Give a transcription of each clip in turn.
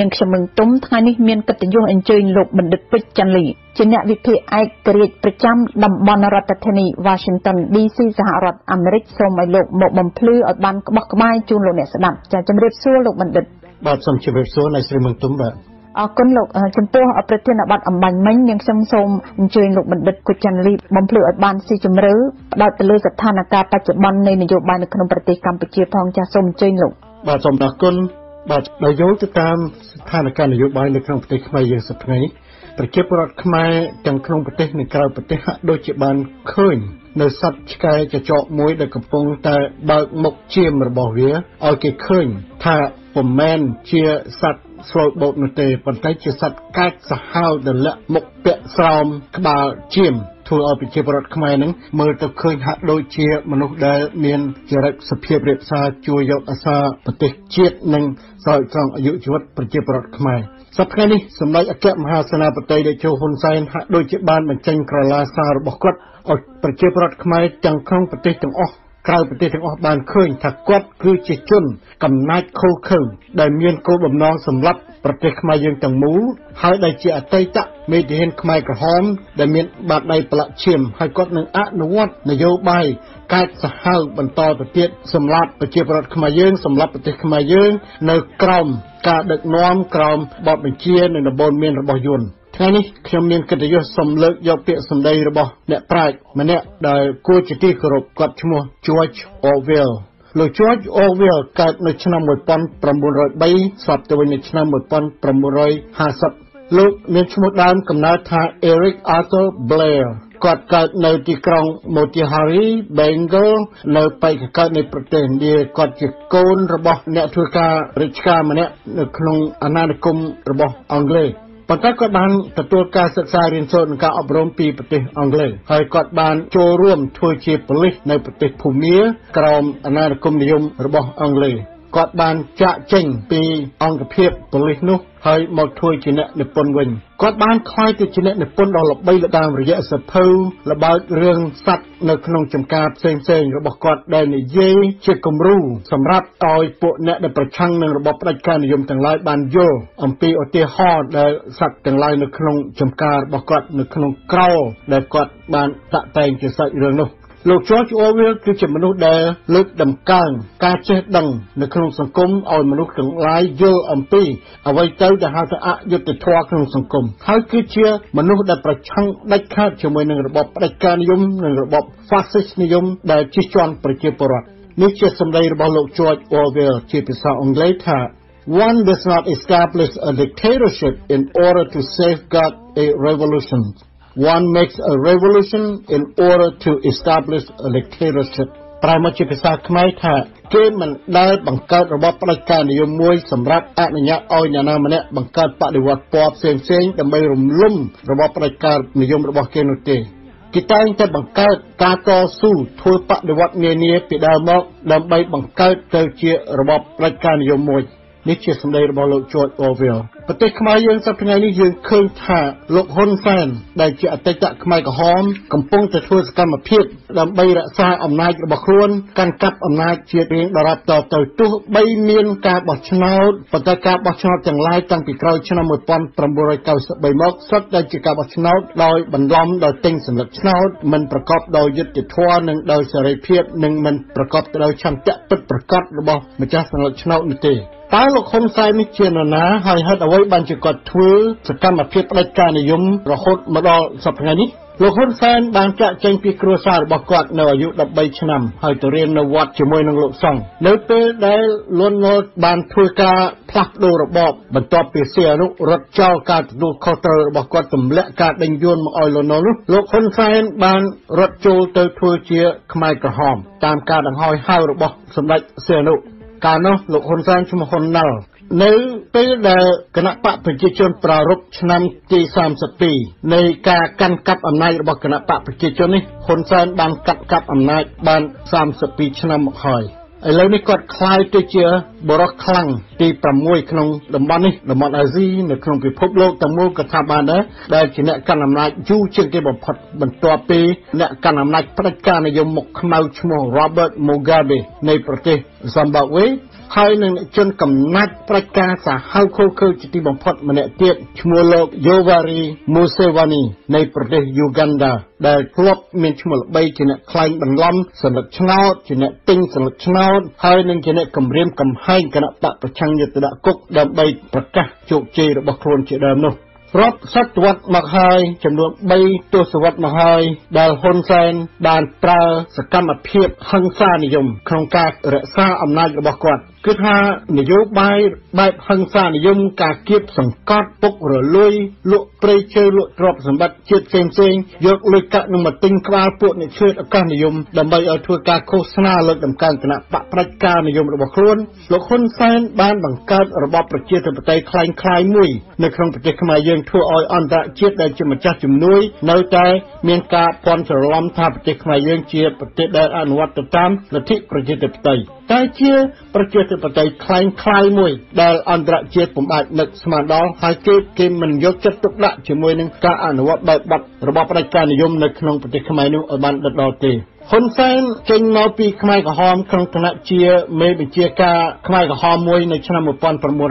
នាងខ្ញុំមឹងទុំថ្ងៃនេះមានកិត្តិយសអញ្ជើញលោកបណ្ឌិតពេជ្រចាន់លីជាអ្នកវិភាគឯករាជ្យប្រចាំតំបន់រដ្ឋធានី Washington DC សហរដ្ឋអាមេរិកសូមឲ្យលោកមកបំភ្លឺឲ្យបានក្បោះក្បាយជូនលោកអ្នកស្ដាប់ចាជម្រាបសួរលោកបណ្ឌិតបាទសូមជម្រាបសួរអ្នកស្រីមឹងទុំបាទអរគុណលោកចំពោះប្រធានបទអំបញ្ញមិញនាងខ្ញុំសូមអញ្ជើញលោកបណ្ឌិតគុចាន់លីបំភ្លឺឲ្យបានស៊ីជម្រៅផ្ដោតទៅលើស្ថានភាពបច្ចុប្បន្ននៃនយោបាយនៅក្នុងប្រទេសកម្ពុជាផងចាសសូមអញ្ជើញលោកបាទសូមអរគុណ បាទដោយយោងទៅតាមស្ថានភាពនយោបាយនៅក្នុងប្រទេសខ្មែរយើងសប្តាហ៍ថ្ងៃនេះប្រជាពលរដ្ឋខ្មែរទាំងក្នុងប្រទេសនិងក្រៅប្រទេសហាក់ដូចជាបានឃើញនៅសត្វឆ្កែចចកមួយដែលកំពុងតែបើកមុខជាមរបស់វាឲ្យគេឃើញថាពុំមែនជាសត្វស្លូតបូតនោះទេប៉ុន្តែជាសត្វកាចសាហាវដែលលាក់មុខពាក់ស្រោមក្បាលជាម ធ្វើឲ្យប្រជាពលរដ្ឋខ្មែរនឹងមើលទៅឃើញហាក់ដូចជាមនុស្សដែលមានចរិតសភាពរៀបសារជួយយកអាសាប្រទេសជាតិនិងស្រោចស្រង់អាយុជីវិតប្រជាពលរដ្ឋខ្មែរសប្តាហ៍នេះសម្ដេចអគ្គមហាសេនាបតីតេជោហ៊ុនសែនហាក់ដូចជាបានបញ្ចេញក្រឡាសាររបស់គាត់ឲ្យប្រជាពលរដ្ឋខ្មែរទាំងក្នុងប្រទេសទាំងអស់ក្រៅប្រទេសទាំងអស់បានឃើញថាគាត់គឺជាជន កំណាចខូខើដែលមានគោលបំណងសម្រាប់ ប្រទេសខ្មែរយើងទាំងមូលហើយដែលជាអតីតមេធាវីខ្មែរក្រហម ដែលមានបាតដៃប្រឡាក់ឈាមហើយគាត់នឹងអនុវត្តនយោបាយកាចសាហាវបន្តទៅទៀតសម្រាប់ប្រជាពលរដ្ឋខ្មែរយើងសម្រាប់ប្រទេសខ្មែរយើង នៅក្រោមការដឹកនាំក្រោមបទបញ្ជានិងដំបូន្មានរបស់យួនថ្ងៃនេះខ្ញុំមានកិត្តិយសសូមលើកយកពាក្យសម្ដីរបស់អ្នកប្រាជ្ញម្នាក់ដែលគួរជាទីគោរពគាត់ឈ្មោះ George Orwell លោក George Orwell កើតនៅឆ្នាំ1903ស្លាប់ទៅវិញនៅឆ្នាំ1950លោកមានឈ្មោះដើមកំណើតថា Eric Arthur Blair គាត់កើតនៅទីក្រុង Motihari Bengal នៅបេក្ខកើតនៃប្រទេសឥណ្ឌាគាត់ជាកូនរបស់អ្នកធ្វើការរាជការម្នាក់នៅក្នុងអាណានិគមរបស់អង់គ្លេស ប៉ុន្តែគាត់បានទទួលការសិក្សារៀនសូត្រនិងការអប់រំពីប្រទេសអង់គ្លេសហើយគាត់បានចូលរួមធ្វើជាប៉ូលីសនៅប្រទេសភូមាក្រោមអាណានិគមនិយមរបស់អង់គ្លេស គាត់បានចាក់ចេញពីអង្គភាពប៉ូលីសនោះហើយមកធ្វើជាអ្នកនិពន្ធវិញគាត់បានខ្លាយទៅជាអ្នកនិពន្ធដ៏ល្បីល្បាញរយៈសភៅល្បើករឿងសត្វនៅក្នុងចំការផ្សេងៗរបស់គាត់ដែលនិយាយជាគំរូសម្រាប់ឲ្យពួកអ្នកដែលប្រឆាំងនឹងរបបផ្ដាច់ការនិយមទាំងឡាយបានយល់អំពីឧទាហរណ៍ដែលសត្វទាំងឡាយនៅក្នុងចំការរបស់គាត់នៅក្នុងក្រោដែលគាត់បានតាក់តែងជាសាច់រឿងនោះ លោក George Orwell គឺជាមនុស្សដែលលើកតម្កើងការចេះដឹងនៅក្នុងសង្គមឲ្យមនុស្សទាំងឡាយយល់អំពីអ្វីទៅដែលហៅថាអយុត្តិធម៌ក្នុងសង្គមហើយគឺជាមនុស្សដែលប្រឆាំងដាច់ខាតជាមួយនឹងរបបផ្ដាច់ការនិយមនិងរបប Fascist និយមដែលជិះជាន់ប្រជាពលរដ្ឋនេះជាសម្ដីរបស់លោក George Orwell ជាភាសាអង់គ្លេសថា One does not establish a dictatorship in order to safeguard a revolution one makes a revolution in order to establish a dictatorship ប្រែមកជាភាសាខ្មែរថាគេមិនដែលបង្កើតរបបផ្ដាច់ការនិយមមួយសម្រាប់អនុញ្ញាតឲ្យអ្នកណាម្នាក់បង្កើតបដិវត្តពណ៌ផ្សេងផ្សេងដើម្បីរំលំរបបផ្ដាច់ការនិយមរបស់គេនោះទេគេតែងតែបង្កើតការតស៊ូធ្វើបដិវត្តនានាពីដើមមកដើម្បីបង្កើតទៅជារបបផ្ដាច់ការនិយមមួយនេះជាសម្ដីរបស់លោក George Orwell ប្រទេសខ្មែរយើងសប្តាហ៍ថ្ងៃនេះយើងឃើញថាលោកហ៊ុនសែនដែលជាអតីតខ្មែរក្រហមកំពុងតែធ្វើសកម្មភាពដើម្បីរក្សាអំណាចរបស់ខ្លួនកាន់កាប់អំណាចជារៀងដរាបតទៅទោះបីមានការបោះឆ្នោតប៉ុន្តែការបោះឆ្នោតទាំងឡាយតាំងពីក្រោយឆ្នាំ1993មកសុទ្ធតែជាការបោះឆ្នោតដោយបន្លំដោយទិញសម្លឹកឆ្នោតមិនប្រកបដោយយុត្តិធម៌និងដោយសេរីភាពនិងមិនប្រកបដោយឆន្ទៈពិតប្រាកដរបស់ម្ចាស់សម្លឹកឆ្នោតនោះទេតើលោកហ៊ុនសែននេះជានរណាហើយហេតុអ្វីបានជាគាត់ធ្វើសកម្មភាពផ្ដាច់ការនិយមរហូតមកដល់សប្តាហ៍ថ្ងៃនេះលោកហ៊ុនសែនបានចាក់ចែងពីគ្រួសាររបស់គាត់នៅអាយុ13ឆ្នាំហើយទៅរៀននៅវត្តជាមួយនឹងលោកសង្ឃនៅពេលដែលលន់នល់បានធ្វើការផ្លាស់ប្ដូររបបបន្ទាប់ពីសៀអនុរត់ចោលការទទួលខុសត្រូវរបស់គាត់ទម្លាក់ការដេញយួនមកឲ្យលន់នល់នោះលោកហ៊ុនសែនបានរត់ចូលទៅធ្វើជាខ្មែរក្រហមតាមការដង្ហោយហៅរបស់សម្ដេចសៀអនុកាលនោះលោកហ៊ុនសែនឈ្មោះហ៊ុនណុល នៅពេលដែលគណៈបកប្រជាជនប្រារព្ធឆ្នាំទី32នៃការកាន់កាប់អំណាចរបស់គណៈបកប្រជាជននេះហ៊ុនសែនបានកាត់កាប់អំណាចបាន32ឆ្នាំមកហើយឥឡូវនេះគាត់ខ្លាយទៅជាបរិសខ្លាំងទី6ក្នុងតំបន់នេះតំបន់អាស៊ីនៅក្នុងពិភពលោកទាំងមូលក៏ថាបានដែរដែលជាអ្នកកាន់អំណាចយូរជាងគេបំផុតបន្ទាប់ពីអ្នកកាន់អំណាចផ្ដាច់ការនិយមមកខ្មៅឈ្មោះ Robert Mugabe នៃប្រទេស Zimbabwe ហើយនឹងអ្នកជនកំណាច់ប្រជាការសាហាវខូខើជាទីបំផុតម្នាក់ទៀតឈ្មោះលោក Yovari Museveni នៃប្រទេស Uganda ដែលធ្លាប់មានឈ្មោះល្បីជាអ្នកខ្លែងបន្លំសន្លឹកឆ្នោតជាអ្នកទិញសន្លឹកឆ្នោតហើយនឹងជាអ្នកគម្រាមកំហែងគណៈបកប្រឆាំងយុទ្ធដាក់គុកដើម្បីប្រកាសជោគជ័យរបស់ខ្លួនជាដើមនោះរាប់សតវត្សមកហើយចំនួន3ទសវត្សមកហើយដែលហ៊ុនសែនបានប្រើសកម្មភាពហិង្សានិយមក្នុងការរក្សាអំណាចរបស់គាត់ គឺថានយោបាយបែបហិង្សានិយមការគៀបសង្កត់ពុករលួយលក់ព្រៃឈើលក់ទ្រព្យសម្បត្តិជាតិផ្សេងៗយកលុយកាក់នឹងមកទិញក្បាលពួកអ្នកឆ្លៀតឱកាសនិយមដើម្បីឲ្យធ្វើការឃោសនាលើកដំកើងគណៈបកប្រជាការនិយមរបស់ខ្លួនលោកហ៊ុនសែនបានបង្កើតរបបប្រជាធិបតេយ្យคล้ายៗមួយនៅក្នុងប្រទេសខ្មែរយើងធ្វើឲ្យអន្តរជាតិដែលជាម្ចាស់ជំនួយនៅតែមានការពាន់ច្រឡំថាប្រទេសខ្មែរយើងជាប្រទេសដែលអនុវត្តទៅតាមលទ្ធិប្រជាធិបតេយ្យតែជាប្រជាធិ បតេយ្យคล้ายคล้ายមួយដែលអន្តរជាតិពុំអាចនឹកស្មានដល់ហើយគេគេមិនយកចិត្តទុកដាក់ជាមួយនឹងការអនុវត្តបែបបទរបស់ផ្ដាច់ការនិយមនៅក្នុងប្រទេសខ្មែរនោះឲ្យបានដិតដល់ទេ ហ៊ុនសែនចេញមកពីខ្មែរក្រហមក្នុងឋានៈជាមេបញ្ជាការខ្មែរក្រហមមួយនៅឆ្នាំ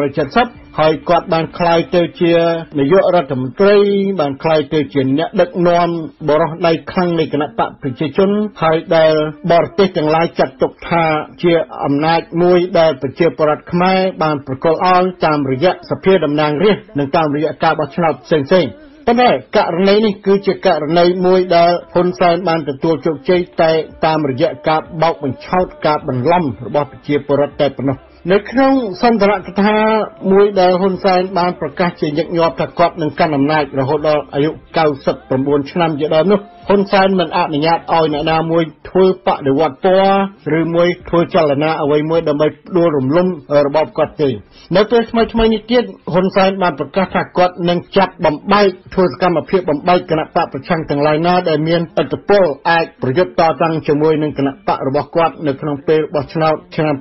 1970ហើយគាត់បានក្លាយទៅជានាយករដ្ឋមន្ត្រីបានក្លាយទៅជាអ្នកដឹកនាំបរោះដៃខ្លាំងនៃគណៈបកប្រជាជនហើយដែលបរទេសទាំងឡាយចាត់ទុកថាជាអំណាចមួយដែលប្រជាពលរដ្ឋខ្មែរបានប្រកល់អល់តាមរយៈសភាតំណាងរាស្ត្រនិងតាមរយៈការបោះឆ្នោតផ្សេងៗ ប៉ុន្តែករណីនេះគឺជាករណីមួយដែលហ៊ុនសែនបានទទួលជោគជ័យតែតាមរយៈការបោកបញ្ឆោតការបន្លំរបស់ប្រជាពលរដ្ឋតែប៉ុណ្ណោះនៅក្នុងសន្ទរកថាមួយដែលហ៊ុនសែនបានប្រកាសជាញឹកញាប់ថាគាត់នឹងកាន់អំណាចរហូតដល់អាយុ99ឆ្នាំជាដើមនោះ ហ៊ុនសែនមិនអនុញ្ញាតឲ្យអ្នកណាមួយធ្វើបដិវត្តពណ៌ឬមួយធ្វើចលនាអ្វីមួយដើម្បីដួលរំលំរបបគាត់ទេនៅពេលថ្មីថ្មីនេះទៀតហ៊ុនសែនបានប្រកាសថាគាត់នឹងចាប់បំបែកធ្វើសកម្មភាពបំបែកគណៈបកប្រឆាំងទាំងឡាយណាដែលមានឥទ្ធិពលអាចប្រយុទ្ធតតាំងជាមួយនឹងគណៈបករបស់គាត់នៅក្នុងពេលបោះឆ្នោតឆ្នាំ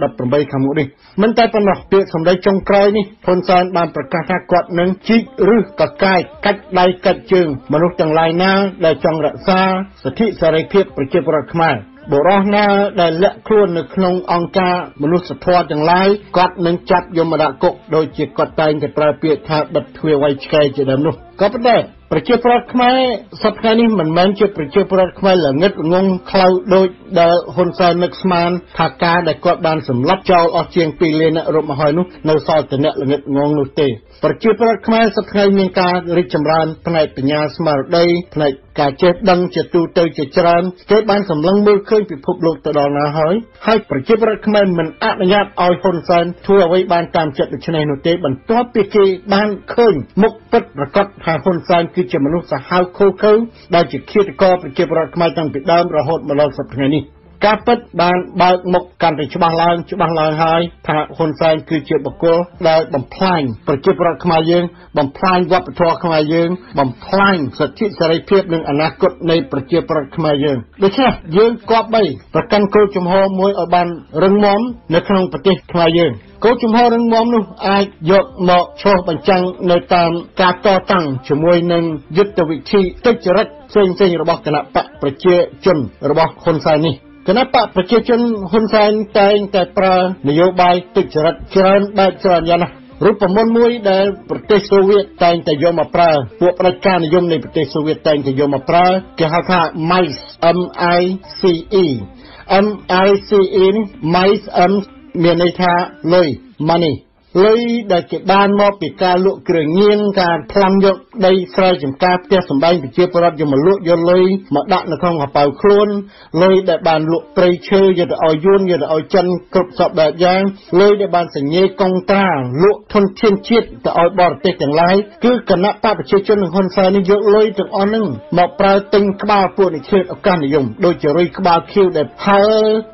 2018ខាងមុខនេះមិនតែប៉ុណ្ណោះពាក្យសម្ដីចុងក្រោយនេះហ៊ុនសែនបានប្រកាសថាគាត់នឹងជីកឬកកាយកាច់ដៃកាច់ជើងមនុស្សទាំងឡាយណាដែលចង់រក្សាសិទ្ធិសេរីភាពប្រជាពលរដ្ឋខ្មែរបុរសណាដែលលាក់ខ្លួននៅក្នុងអង្គការមនុស្សធម៌ទាំងឡាយគាត់នឹងចាប់យកមកដាក់គុកដោយជាគាត់តែងតែប្រើពាក្យថាបិទទ្វារវៃឆ្កែជាដើមនោះ ក៏ប៉ុន្តែប្រជាប្រដ្ឋខ្មែរសប្តាហ៍នេះមិនមែនជាប្រជាប្រដ្ឋខ្មែរល្ងិតងងខ្លៅដូចដែលហ៊ុនសែននឹកស្មានថាការដែលគាត់បានសម្លាប់ចោលអស់ជាង2លានអ្នករត់មកហើយនោះនៅសល់តែអ្នកល្ងិតងងនោះទេប្រជាប្រដ្ឋខ្មែរសប្តាហ៍មានការរីកចម្រើនផ្នែកបញ្ញាស្មារតីផ្នែកការចេះដឹងជាទូទៅជាច្រើនគេបានសម្លឹងមើលឃើញពិភពលោកទៅដល់ណាហើយហើយប្រជាប្រដ្ឋខ្មែរមិនអនុញ្ញាតឲ្យហ៊ុនសែនធ្វើអ្វីបានតាមចិត្តដូច្នេះនោះទេបន្ទាប់ពីគេបានឃើញមុខពិតប្រកបថាហ៊ុនសែនគឺជាមនុស្សសាហាវខូខើដែលជាឃាតករប្រជាប្រដ្ឋខ្មែរតាំងពីដើមរហូតមកដល់សប្តាហ៍នេះ ការពិតបានបើកមុខកាន់តែច្បាស់ឡើងច្បាស់ឡើងហើយថាហ៊ុនសែនគឺជាបុគ្គលដែលបំផ្លាញប្រជាពលរដ្ឋខ្មែរយើង បំផ្លាញវប្បធម៌ខ្មែរយើង បំផ្លាញសិទ្ធិសេរីភាពនិងអនាគតនៃប្រជាពលរដ្ឋខ្មែរយើងដូច្នេះយើងគប្បីប្រកាន់គោលជំហរមួយឲ្យបានរឹងមាំនៅក្នុងប្រទេសខ្មែរយើងគោលជំហររឹងមាំនោះអាចយកមកឆ្លុះបញ្ចាំងនៅតាមការតតាំងជាមួយនឹងយុទ្ធវិធីទុច្ចរិតផ្សេងៗរបស់គណៈបកប្រជាជនរបស់ហ៊ុនសែននេះ គណៈបកប្រជាជនហ៊ុនសែនតែងតែប្រើនយោបាយទុច្ចរិតច្រើនបែបច្រើនយ៉ាងណាស់រូបមន្តមួយដែលប្រទេសសូវៀតតែងតែយកមកប្រើពួកផ្ដាច់ការនិយមនៃប្រទេសសូវៀតតែងតែយកមកប្រើគេហៅថា MICE M I C E M I C E នេះ MICE M មានន័យថាលុយ money លុយដែលគេបានមកពីការលក់គ្រឿងញៀនការប្លង់យកដីស្រែចម្ការផ្ទះសម្បែងប្រជាពលរដ្ឋយកមកលក់យកលុយមកដាក់នៅក្នុងកប៉ៅខ្លួនលុយដែលបានលក់ព្រៃឈើយកទៅឲ្យយួនយកទៅឲ្យចិនគ្រប់សពបែបយ៉ាងលុយដែលបានសញ្ញេកុងត្រាលក់ធនធានជាតិទៅឲ្យបរទេសទាំងឡាយគឺគណៈបកប្រជាជននឹងហ៊ុនសែននេះយកលុយទាំងអស់ហ្នឹងមកប្រើទិញក្បាលពួកនិឈើឱកាសនិយមដូចជារុយក្បាលខៀវដែលហើ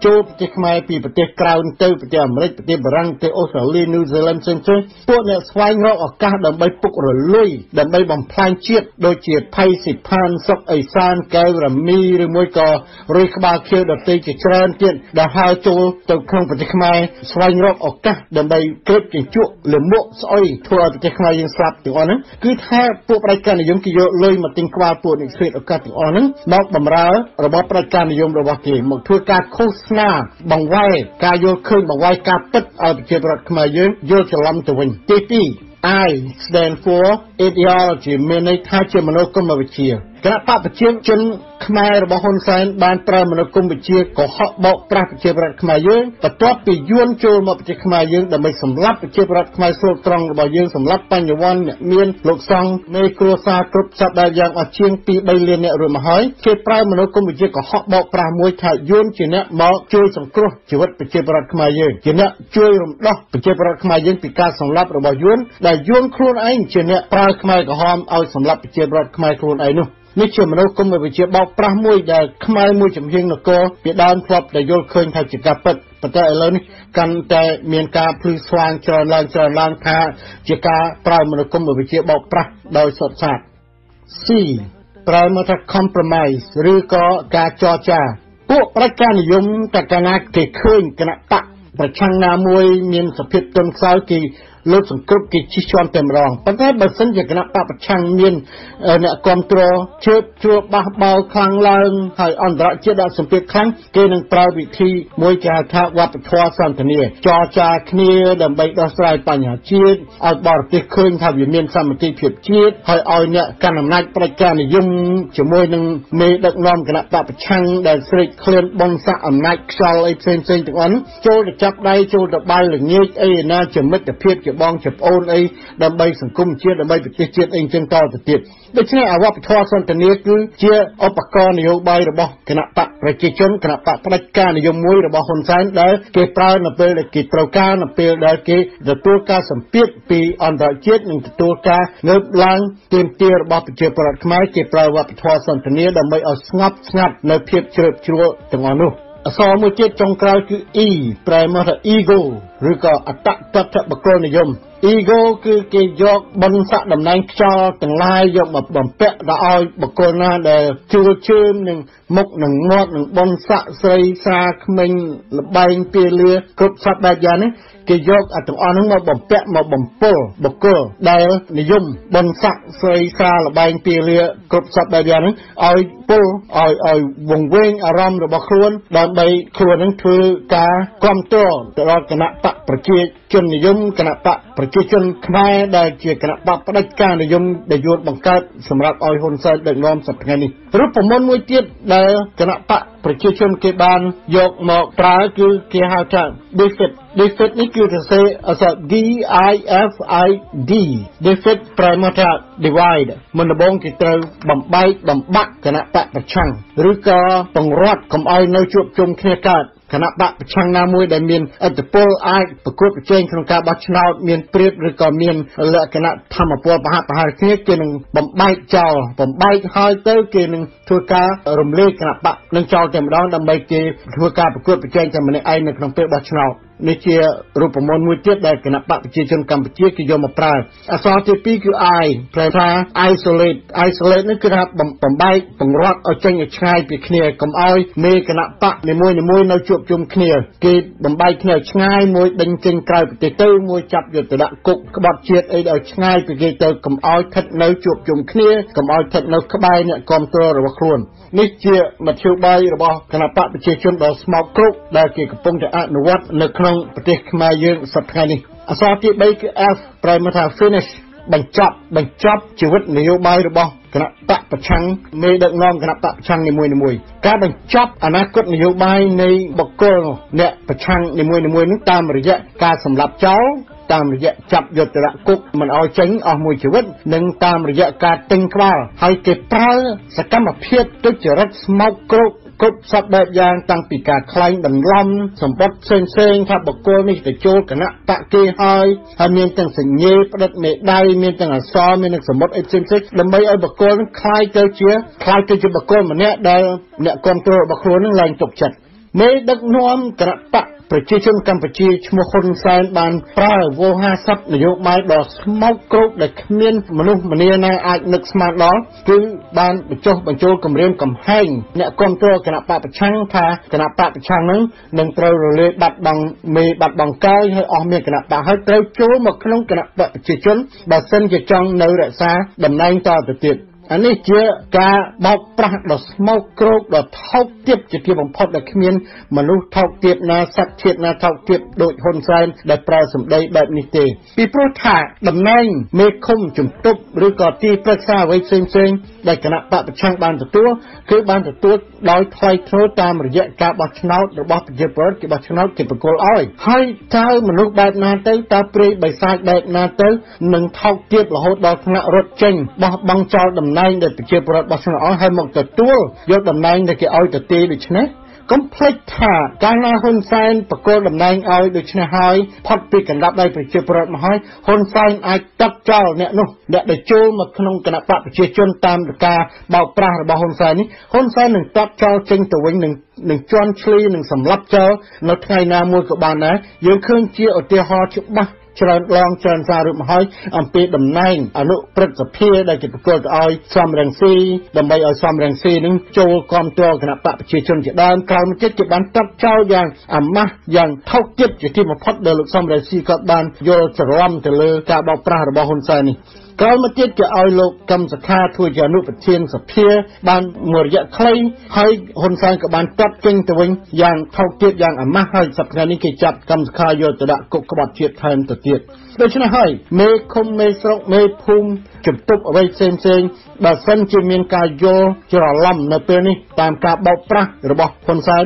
ចូលប្រទេសខ្មែរពីប្រទេសក្រៅទៅប្រទេសអាមេរិកប្រទេសបារាំងប្រទេសអូស្ត្រាលីញូហ្សេលឹមផ្សេងៗពួកអ្នកស្វែងរកឱកាសដើម្បីពុករលួយដើម្បីបំផ្លាញជាតិដូចជាភ័យសិផានសុកអេសានកែវរ៉ាមីឬមួយក៏រុយក្បាលខៀវដទៃជាច្រើនទៀតដែលហើរចូលទៅក្នុងប្រទេសខ្មែរស្វែងរកឱកាសដើម្បីក្រឹបជញ្ជក់លមុខស្អុយធ្វើឲ្យប្រទេសខ្មែរយើងស្លាប់ទាំងអស់ហ្នឹងគឺថាពួកប្រជាការនិយមគេយកលុយមកទិញក្បាលពួកអ្នកស្វេតឱកាសទាំងអស់ហ្នឹងមកបំរើរបបប្រជាការនិយមរបស់គេមកធ្វើការឃោសនាបង្វែរការយល់ឃើញបង្វែរការពិតឲ្យប្រជាពលរដ្ឋខ្មែរយើងយល់ច្រឡំទៅវិញទី2 I stand for ideology មានន័យថាជាមនោគមវិជ្ជា គណៈបកប្រជាជនខ្មែររបស់ហ៊ុនសែនបានប្រើមនោគមវិជ្ជាកុហកបោកប្រាស់ប្រជាប្រដ្ឋខ្មែរយើងបន្ទាប់ពីយួនចូលមកប្រទេសខ្មែរយើងដើម្បីសម្លាប់ប្រជាប្រដ្ឋខ្មែរស្រុកត្រង់របស់យើងសម្លាប់បញ្ញវន្តអ្នកមានលោកសង្ឃមេគ្រួសារគ្រប់សពដែលយ៉ាងអស់ជាង2 3លានអ្នករួចមកហើយគេប្រើមនោគមវិជ្ជាកុហកបោកប្រាស់មួយថាយួនជាអ្នកមកជួយសង្គ្រោះជីវិតប្រជាប្រដ្ឋខ្មែរយើងជាអ្នកជួយរំដោះប្រជាប្រដ្ឋខ្មែរយើងពីការសម្លាប់របស់យួនដែលយួនខ្លួនឯងជាអ្នកប្រើខ្មែរក្រហមឲ្យសម្លាប់ប្រជាប្រដ្ឋខ្មែរខ្លួនឯងនោះនេះជាមនុស្សគុំវិជាបោកប្រាស់មួយដែលខ្មែរមួយចំហៀងនគរពីដើមធ្លាប់តែយល់ឃើញថាជាការពិតប៉ុន្តែឥឡូវនេះកាន់តែមានការភ្លឺស្វាងច្រើនឡើងច្រើនឡើងថាជាការប្រើមនុស្សគុំវិជាបោកប្រាស់ដោយសុទ្ធសាធ C ប្រើមកថា compromise ឬក៏ការចរចាពួកប្រជានិយមតកណាគេឃើញគណៈបកប្រឆាំងណាមួយមានសភាពទន់ខ្សោយគេ លោកសង្គ្រប់គេជិះជាន់តែម្ដងប៉ុន្តែបើសិនជាគណៈបពប្រឆាំងមានអ្នកគ្រប់គ្រងជឿជួបះបោខ្លាំងឡើងហើយអន្តរជាតិដាក់សម្ពាធខ្លាំងគេនឹងប្រើវិធីមួយគេហៅថាវប្បធម៌សន្តិនិកចរចាគ្នាដើម្បីដោះស្រាយបញ្ហាជាតិឲ្យបរទេសឃើញថាវាមានសន្តិភាពជាតិហើយឲ្យអ្នកកាន់អំណាចប្រជានិយមជាមួយនឹងមេដឹកនាំគណៈបពប្រឆាំងដែលស្រេកឃ្លានបងសាក់អំណាចខ្យល់អីផ្សេងៗទាំងអស់ចូលទៅចាប់ដៃចូលទៅបាយល្ងាចអីណាជាមិត្តភាពជាបងជាប្អូនអីដើម្បីសង្គមជាតិដើម្បីប្រទេសជាតិអីចឹងតទៅទៀតដូច្នេះអវបធម៌សន្តិនិកគឺជាឧបករណ៍នយោបាយរបស់គណៈបកប្រជាជនគណៈបកផ្ដាច់ការនិយមមួយរបស់ហ៊ុនសែនដែលគេប្រើនៅពេលដែលគេត្រូវការនៅពេលដែលគេទទួលការសម្ពាធពីអន្តរជាតិនិងទទួលការងើបឡើងទាមទាររបស់ប្រជាពលរដ្ឋខ្មែរគេប្រើវប្បធម៌សន្តិនិកដើម្បីឲ្យស្ងប់ស្ងាត់នៅភាពជ្រើបជ្រួលទាំងអស់នោះអក្សរមួយទៀតចុងក្រោយគឺ E ប្រែមកថា ego ឬក៏អតតតបុគ្គលនិយម ego គឺគេយកបនស័កតំណែងខ្យល់ទាំងឡាយយកមកបំពាក់ដល់ឲ្យបុគ្គលណាដែលជួលជើងនឹងមុខនឹងមាត់នឹងបនស័កស្រីស្រាក្មេងលបែងពាលាគ្រប់សពបែបយ៉ាងនេះគេយកអាទាំងអស់ហ្នឹងមកបំពាក់មកបំពុលបុគ្គលដែលនិយមបនស័កស្រីស្រាលបែងពាលាគ្រប់សពបែបយ៉ាងហ្នឹងឲ្យពុលឲ្យឲ្យវង្វេងអារម្មណ៍របស់ខ្លួនដើម្បីខ្លួននឹងធ្វើការគ្រប់គ្រងទៅដល់គណៈបកប្រជាជននិយមគណៈបកប្រជាជនខ្មែរដែលជាគណៈបកផ្ដាច់ការនិយមដែលយួនបង្កើតសម្រាប់ឲ្យហ៊ុនសែនដឹកនាំសប្តាហ៍នេះរូបមន្តមួយទៀតដែលគណៈបកប្រជាជនគេបានយកមកប្រើគឺគេហៅថា defeat defeat នេះគឺសរសេរអក្សរ D I F I D defeat ប្រែមកថា divide មុនដំបូងគេត្រូវបំបែកបំបាក់គណៈបកប្រឆាំងឬក៏បង្រាត់កុំឲ្យនៅជួបជុំគ្នាកើតគណៈបកប្រឆាំងណាមួយដែលមានអធិពលអាចប្រកួតប្រជែងក្នុងការបោះឆ្នោតមានព្រៀបឬក៏មានលក្ខណៈធម្មពលប្រហាក់ប្រហែលគ្នាគេនឹងបំបែកចោលបំបែកហើយទៅគេនឹងធ្វើការរំលែកគណៈបកនឹងចោលតែម្ដងដើម្បីគេធ្វើការប្រកួតប្រជែងតែម្នាក់ឯងនៅក្នុងពេលបោះឆ្នោតនេះជារូបមន្តមួយទៀតដែលគណៈបកប្រជាជនកម្ពុជាគេយកមកប្រើអក្សរទី2គឺ I ប្រែថា isolate isolate នេះគឺថាបំបែកបង្រាត់ឲ្យចេញឲ្យឆ្ងាយពីគ្នាកុំឲ្យមេគណៈបកនីមួយៗនៅជួបជុំគ្នាគេបំបែកគ្នាឆ្ងាយមួយដេញចេញក្រៅប្រទេសទៅមួយចាប់យកទៅដាក់គុកក្បត់ជាតិអីឲ្យឆ្ងាយពីគេទៅកុំឲ្យស្ថិតនៅជួបជុំគ្នាកុំឲ្យស្ថិតនៅក្បែរអ្នកគ្រប់គ្រងរបស់ខ្លួននេះជាមធ្យោបាយរបស់គណៈបកប្រជាជនដ៏ស្មោកគ្រោកដែលគេកំពុងតែអនុវត្តនៅក្នុងប្រទេសខ្មែរយើងសប្តាហ៍នេះអក្សរទី3គឺ F ប្រែមកថា finish បញ្ចប់បញ្ចប់ជីវិតនយោបាយរបស់គណៈបកប្រឆាំងមេដឹកនាំគណៈបកប្រឆាំងនីមួយៗការបញ្ចប់អនាគតនយោបាយនៃបុគ្គលអ្នកប្រឆាំងនីមួយៗនឹងតាមរយៈការសម្លាប់ចោលតាមរយៈចាប់យកទៅដាក់គុកមិនឲ្យចេញអស់មួយជីវិតនិងតាមរយៈការទិញក្បាលហើយគេប្រើសកម្មភាពទុច្ចរិតស្មោកគ្រោក គ្រប់សពបែបយ៉ាងតាំងពីការខ្លែងបន្លំសម្បត្តិផ្សេងៗថាបុគ្គលនេះទៅចូលគណៈបកគេហើយហើយមានទាំងសញ្ញេផ្ដិតមេដៃមានទាំងអសរមានទាំងសមុទ្រអីផ្សេងៗដើម្បីឲ្យបុគ្គលនឹងខ្លាយទៅជាខ្លាយទៅជាបុគ្គលម្នាក់ដែលអ្នកគ្រប់គ្រងរបស់ខ្លួននឹងឡើងទុកចិត្តមេដឹកនាំគណៈបក ប្រជាជនកម្ពុជាឈ្មោះហ៊ុនសែនបានប្រើវោ50នយោបាយដ៏ស្មោកគ្រោកដែលគ្មានមនុស្សម្នាណាអាចនឹកស្មានដល់គឺបានបញ្ចុះបញ្ចូលគម្រាមកំហែងអ្នកគ្រប់គ្រងគណៈបកប្រឆាំងថាគណៈបកប្រឆាំងនឹងនឹងត្រូវរលាយបាត់បង់មេបាត់បង់កាយហើយអស់មានគណៈបកហើយត្រូវចូលមកក្នុងគណៈបកប្រជាជនបើសិនជាចង់នៅរក្សាតំណែងតទៅទៀត អានេះជាការបោកប្រាស់ដ៏ស្មោកគ្រោកដ៏ថោកទាបជាទីបំផុតដែលគ្មានមនុស្សថោកទាបណាសត្វជាតិណាថោកទាបដូចហ៊ុនសែនដែលប្រើសម្ដីបែបនេះទេ ពីព្រោះថាតំណែងមេឃុំជំទប់ឬក៏ទីប្រឹក្សាអ្វីផ្សេងផ្សេងដែលគណៈបកប្រឆាំងបានទទួលគឺបានទទួលដោយថ្លៃថ្នូរតាមរយៈការបោះឆ្នោតរបស់ប្រជាពលរដ្ឋគេបោះឆ្នោតគេប្រគល់ឲ្យហើយតើមនុស្សបែបណាទៅតើព្រាយបិសាចបែបណាទៅនឹងថោកទាបរហូតដល់ថ្នាក់រត់ចេញបោះបង់ចោលតំណែងដែលប្រជាពលរដ្ឋបោះឆ្នោតឲ្យហើយមកទទួលយកតំណែងដែលគេឲ្យទៅទេដូច្នេះកុំភ្លេចថាកាលណាហ៊ុនសែនបកគលតំណែងឲ្យដូច្នេះហើយផុតពីកណ្ដាប់ដៃប្រជាពលរដ្ឋមកហើយហ៊ុនសែនអាចតាត់ចោលអ្នកនោះអ្នកដែលចូលមកក្នុងគណៈបកប្រជាជនតាមការបោកប្រាស់របស់ហ៊ុនសែននេះហ៊ុនសែននឹងតាត់ចោលចេញទៅវិញនឹងនឹងជន់ឈ្លីនឹងសម្លាប់ចោលនៅថ្ងៃណាមួយក៏បានដែរយើងឃើញជាឧទាហរណ៍ច្បាស់ ច្រើនឡងច្រើនសាររួចមកហើយអំពីតំណែងអនុព្រឹទ្ធសភាដែលគេប្រគល់ទៅឲ្យសំរងស៊ីដើម្បីឲ្យសំរងស៊ីនឹងចូលគ្រប់គ្រងគណៈបកប្រជាជនជាដើមក្រោយមកទៀតគេបានតាត់ចោលយ៉ាងអាម៉ាស់យ៉ាងថោកទាបជាទីបំផុតដែលលោកសំរងស៊ីក៏បានយល់ច្រឡំទៅលើការបោកប្រាស់របស់ហ៊ុនសែននេះ ក្រោយមកទៀតគេឲ្យលោកកឹមសុខាធ្វើជាអនុប្រធានសភា បានមួយរយៈខ្លីហើយហ៊ុនសែនក៏បានតាត់ចេញទៅវិញយ៉ាងថោកទាបយ៉ាងអាម៉ាស់ហើយសប្តាហ៍នេះគេចាប់កឹមសុខាយកទៅដាក់គុកក្បត់ជាតិថែមទៅទៀតដូច្នេះហើយមេឃុំមេស្រុកមេភូមិជំទប់អ្វីផ្សេងផ្សេងបើសិនជាមានការយល់ច្រឡំនៅពេលនេះតាមការបោកប្រាស់របស់ហ៊ុនសែន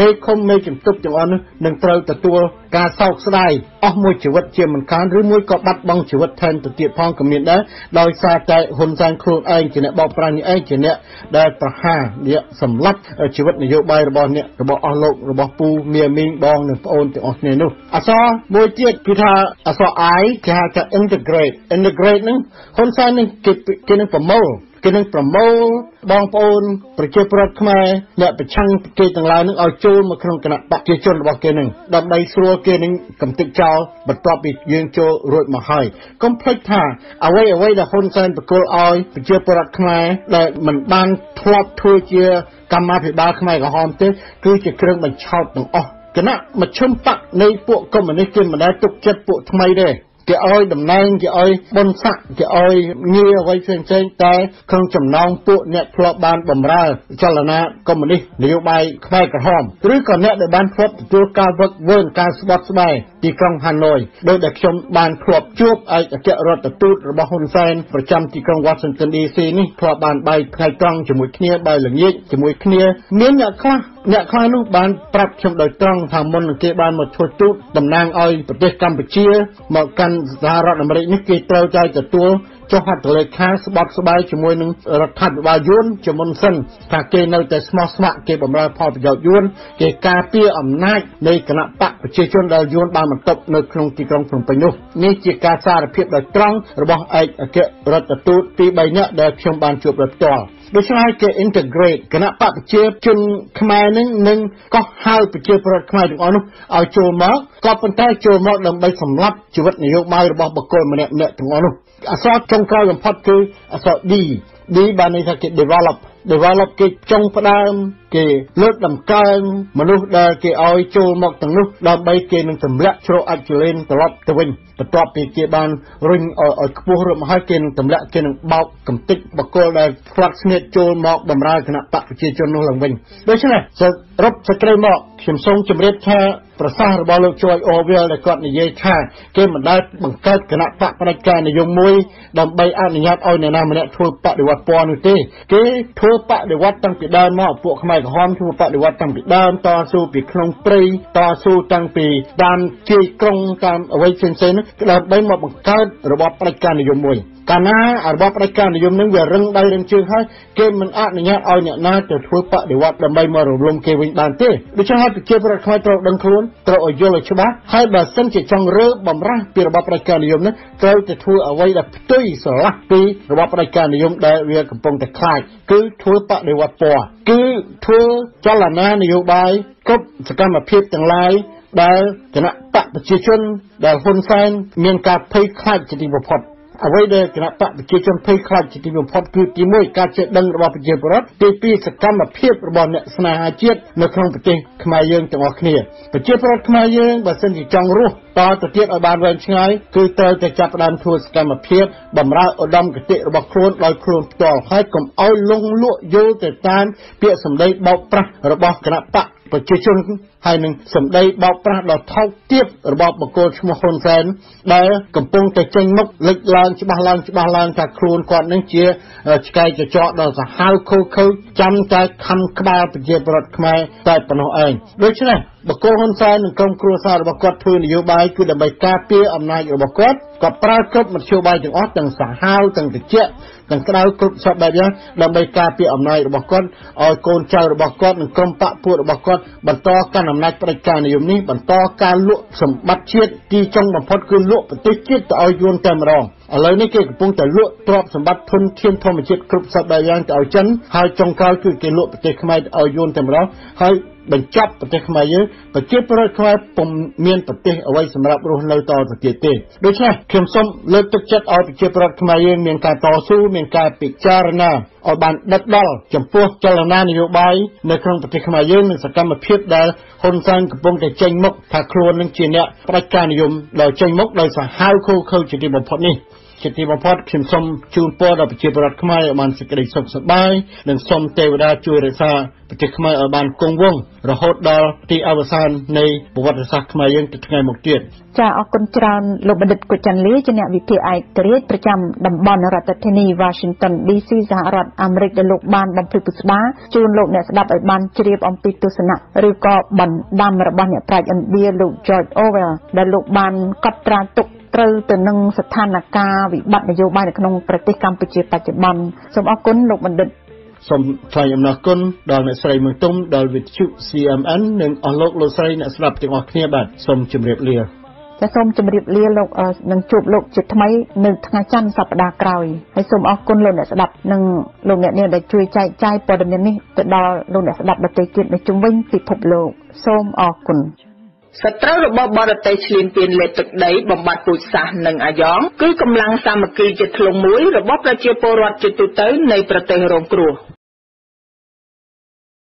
មេឃុំមេជំទប់ទាំងអស់នោះនឹងត្រូវទទួលការសោកស្ដាយអស់មួយជីវិតជាមិនខានឬមួយក៏បាត់បង់ជីវិតថែមទៅទៀតផងក៏មានដែរដោយសារតែហ៊ុនសែនខ្លួនឯងជាអ្នកបោកប្រាស់នេះឯងជាអ្នកដែលប្រហារអ្នកសម្លាប់ជីវិតនយោបាយរបស់អ្នករបស់អស់លោករបស់ពូមៀមីងបងនិងប្អូនទាំងអស់គ្នានោះអសរមួយទៀតគឺថាអសរ I គេហៅថា integrate integrate នឹងហ៊ុនសែននឹងគេគេនឹងប្រមូលគេនឹងប្រមូល បងប្អូនប្រជាពលរដ្ឋខ្មែរអ្នកប្រឆាំងគេទាំងឡាយនឹងឲ្យចូលមកក្នុងគណៈបកប្រជាជនរបស់គេនឹងដើម្បីស្រួលគេនឹងកំទេចចោលបន្ទាប់ពីយើងចូលរួចមកហើយកុំភ្លេចថាអ្វីអ្វីដែលហ៊ុនសែនប្រគល់ឲ្យប្រជាពលរដ្ឋខ្មែរដែលមិនបានធ្លាប់ធ្វើជាកម្មាភិបាលខ្មែរក្រហមទេគឺជាគ្រឿងបញ្ឆោតទាំងអស់គណៈមជ្ឈិមបកនៃពួកកុម្មុយនីសគេមិនដែលទុកចិត្តពួកថ្មីទេ គេឲ្យតំណែងគេឲ្យបុណ្យស័ក្តិគេឲ្យងារអ្វីផ្សេងផ្សេងតែក្នុងចំណោមពួកអ្នកធ្លាប់បានបម្រើចលនាកុម្មុយនីសនយោបាយខ្មែរក្រហមឬក៏អ្នកដែលបានធ្លាប់ទទួលការវឹកវើការស្បត់ស្បាយទីក្រុងហាណូយដោយដែលខ្ញុំបានធ្លាប់ជួបឯកអគ្គរដ្ឋទូតរបស់ហ៊ុនសែនប្រចាំទីក្រុង Washington DC នេះធ្លាប់បានបែកថ្ងៃត្រង់ជាមួយគ្នាបែកល្ងាចជាមួយគ្នាមានអ្នកខ្លះអ្នកខ្លះនោះបានប្រាប់ខ្ញុំដោយត្រង់ថាមុននឹងគេបានមកធ្វើទូតតំណាងឲ្យប្រទេសកម្ពុជាមកកាន់សហរដ្ឋអាមេរិកនេះគេត្រូវតែទទួលចុះហត្ថលេខាស្បត់ស្បាយជាមួយនឹងរដ្ឋាភិបាលយួនជាមុនសិនថាគេនៅតែស្មោះស្ម័គ្រគេបម្រើផលប្រយោជន៍យួនគេការពារអំណាចនៃគណៈបកប្រជាជនដែលយួនបានបន្ទប់នៅក្នុងទីក្រុងភ្នំពេញនោះនេះជាការសារភាពដោយត្រង់របស់ឯកអគ្គរដ្ឋទូតទី3នាក់ដែលខ្ញុំបានជួបដោយផ្ទាល់ ដូច្នេះគេ integrate គណៈបកប្រជាជនខ្មែរនឹងនឹងកោះហៅប្រជាពលរដ្ឋខ្មែរទាំងអស់នោះឲ្យចូលមកក៏ប៉ុន្តែចូលមកដើម្បីសម្លាប់ជីវិតនយោបាយរបស់បុគ្គលម្នាក់ៗទាំងអស់នោះអក្សរចុងក្រោយបំផុតគឺអក្សរ D D បានន័យថាគេ develop develop គេចុងផ្ដើម គេលើកដំកើងមនុស្សដែលគេឲ្យចូលមកទាំងនោះដើម្បីគេនឹងទម្លាក់ជ្រោះអច្ចលេនត្រឡប់ទៅវិញបន្ទាប់ពីគេបានរុញឲ្យខ្ពស់រួចមកហើយគេនឹងទម្លាក់គេនឹងបោកកំទេចបកគលដែលផ្លាត់ស្នៀតចូលមកបម្រើគណៈបកប្រជាជននោះឡើងវិញដូច្នេះសរុបសេចក្តីមកខ្ញុំសូមជម្រាបថាប្រសាសន៍របស់លោកជួយអូវែលដែលគាត់និយាយថាគេមិនដែលបង្កើតគណៈបកផ្ដាច់ការនិយមមួយដើម្បីអនុញ្ញាតឲ្យអ្នកណាម្នាក់ធ្វើបដិវត្តពណ៌នោះទេ គេធ្វើបដិវត្តតាំងពីដើមមកពួកខ្មែរក្រហមធ្វើបដិវត្តតាំងពីដើមតស៊ូពីក្នុងព្រៃតស៊ូតាំងពីតាមជាយក្រុងតាមអ្វីផ្សេងៗនោះដើម្បីមកបង្កើតរបបផ្ដាច់ការនិយមមួយ កាលណារបបផ្ដាច់ការនិយមនឹងវារឹងដៃរឹងជើងហើយគេមិនអនុញ្ញាតឲ្យអ្នកណាទៅធ្វើបដិវត្តដើម្បីមករំលំគេវិញបានទេដូច្នេះហើយប្រជាពលរដ្ឋខ្មែរត្រូវដឹងខ្លួនត្រូវឲ្យយល់ឲ្យច្បាស់ហើយបើសិនជាចង់រើបំរាស់ពីរបបផ្ដាច់ការនិយមនេះត្រូវតែធ្វើអ្វីដែលផ្ទុយស្រឡះពីរបបផ្ដាច់ការនិយមដែលវាកំពុងតែខ្លាចគឺធ្វើបដិវត្តពណ៌គឺធ្វើចលនានយោបាយគ្រប់សកម្មភាពទាំងឡាយដែលគណៈបកប្រជាជនដែលហ៊ុនសែនមានការភ័យខ្លាចជាទីបំផុត អ្វីដែលគណៈបកប្រជាជនភ័យខ្លាចជាទីបំផុតគឺទី1ការចេះដឹងរបស់ប្រជាពលរដ្ឋទី2សកម្មភាពរបស់អ្នកស្នេហាជាតិនៅក្នុងប្រទេសខ្មែរយើងទាំងអស់គ្នាប្រជាពលរដ្ឋខ្មែរយើងបើសិនជាចង់រស់តទៅទៀតឲ្យបានវែងឆ្ងាយគឺត្រូវតែចាប់ផ្ដើមធ្វើសកម្មភាពបំរើឧត្តមគតិរបស់ខ្លួនដោយខ្លួនផ្ទាល់ហើយកុំឲ្យលងលក់យល់ទៅតាមពាក្យសម្ដីបោកប្រាស់របស់គណៈបក ប្រជាជនហើយនឹងសម្ដីបោកប្រាស់ដ៏ថោកទាបរបស់បកគលឈ្មោះហ៊ុនសែនដែលកំពុងតែចេញមុខលេចឡើងច្បាស់ឡើងច្បាស់ឡើងថាខ្លួនគាត់នឹងជាឆ្កែចចកដ៏សាហាវខូខើចាំតែខំក្បាលប្រជាប្រដ្ឋខ្មែរតែប៉ុណ្ណោះឯងដូច្នេះ បកគលហ៊ុនសែននិងក្រុមគ្រួសាររបស់គាត់ធ្វើនយោបាយគឺដើម្បីការពារអំណាចរបស់គាត់គាត់ប្រើគ្រប់មធ្យោបាយទាំងអស់ទាំងសាហាវទាំងតិចទាំងក្តៅគ្រប់សពបែបយ៉ាងដើម្បីការពារអំណាចរបស់គាត់ឲ្យកូនចៅរបស់គាត់និងក្រុមបកពួករបស់គាត់បន្តកាន់អំណាចផ្ដាច់ការនិយមនេះបន្តការលក់សម្បត្តិជាតិទីចុងបំផុតគឺលក់ប្រទេសជាតិទៅឲ្យយួនតែម្ដងឥឡូវនេះគេកំពុងតែលក់ទ្រព្យសម្បត្តិធនធានធម្មជាតិគ្រប់សពបែបយ៉ាងទៅឲ្យចិនហើយចុងក្រោយគឺគេលក់ប្រទេសខ្មែរឲ្យយួនតែម្ដងហើយ បញ្ចប់ប្រទេសខ្មែរយើងប្រជាពលរដ្ឋខ្មែរពុំមានប្រទេសអ្វីសម្រាប់រស់នៅតទៅទៀតទេដូច្នេះខ្ញុំសូមលើកទឹកចិត្តឲ្យប្រជាពលរដ្ឋខ្មែរយើងមានការតស៊ូមានការពិចារណាឲ្យបានដិតដល់ចំពោះចលនានយោបាយនៅក្នុងប្រទេសខ្មែរយើងនិងសកម្មភាពដែលហ៊ុនសែនកំពុងតែចេញមុខថាខ្លួននឹងជាអ្នកផ្ដាច់ការនិយមដោយចេញមុខដោយសាហាវខូខើជាទីបំផុតនេះ ជាទីបំផុតខ្ញុំសូមជូនពរដល់ប្រជាពលរដ្ឋខ្មែរឲ្យបានសេចក្តីសុខសប្បាយនិងសូមទេវតាជួយរក្សាប្រទេសខ្មែរឲ្យបានគង់វង្សរហូតដល់ទីអវសាននៃប្រវត្តិសាស្ត្រខ្មែរយើងទៅថ្ងៃមុខទៀតចាអរគុណច្រើនលោកបណ្ឌិតកុច័ន្ទលាជាអ្នកវិភាគឯករាជ្យប្រចាំតំបន់រដ្ឋធានី Washington DC សហរដ្ឋអាមេរិកដែលលោកបានបំភ្លឺពុស្ដាជូនលោកអ្នកស្ដាប់ឲ្យបានជ្រាបអំពីទស្សនៈឬក៏បណ្ដាំរបស់អ្នកប្រាជ្ញឥណ្ឌាលោក George Orwell ដែលលោកបានកត់ត្រាទុក ត្រូវទៅនឹងស្ថានភាពវិបត្តិនយោបាយនៅក្នុងប្រទេសកម្ពុជាបច្ចុប្បន្នសូមអរគុណលោកបណ្ឌិតសូមថ្លែងអំណរគុណដល់អ្នកស្រីមឹងទុំដល់វិទ្យុ CMN និងអស់លោកលោកស្រីអ្នកស្ដាប់ទាំងអស់គ្នាបាទសូមជម្រាបលាចាសូមជម្រាបលាលោកនឹងជួបលោកជាថ្មីនៅថ្ងៃច័ន្ទសប្តាហ៍ក្រោយហើយសូមអរគុណលោកអ្នកស្ដាប់និងលោកអ្នកនាងដែលជួយចែកចាយព័ត៌មាននេះទៅដល់លោកអ្នកស្ដាប់ដទៃទៀតនៅជុំវិញពិភពលោកសូមអរគុណ សត្រូវរបស់បរទេសឈ្លានពានលេខទឹកដីបំបត្តិពូជសាសន៍និងអាយ៉ង គឺកម្លាំងសាមគ្គីជាធ្លុងមួយរបស់ប្រជាពលរដ្ឋជាទូទៅនៃប្រទេសរងគ្រោះ។